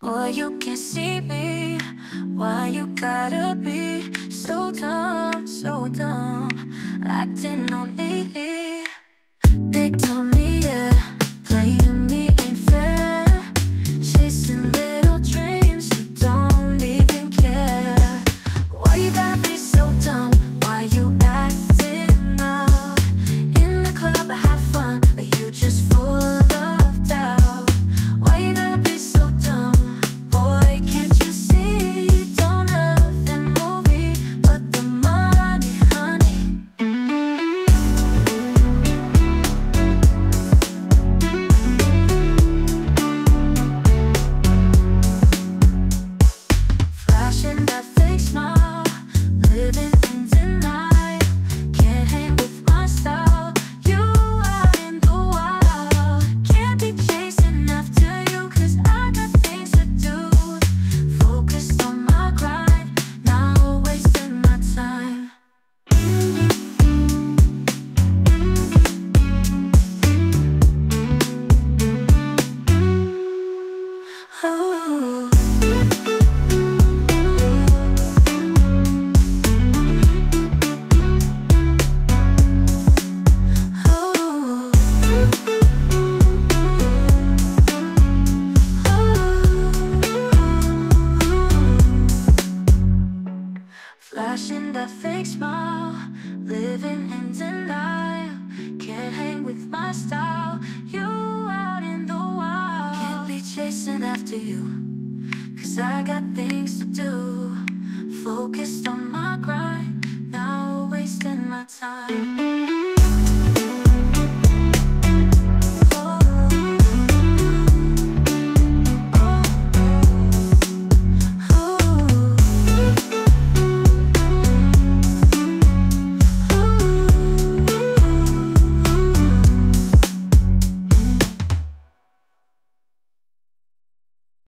Boy, you can't see me. Why you gotta be so dumb, so dumb? Acting on 80 Flashing that fake smile, living in denial. Can't hang with my style. You out in the wild. Can't be chasing after you, cause I got things to do. Focused on my grind, now wasting my time.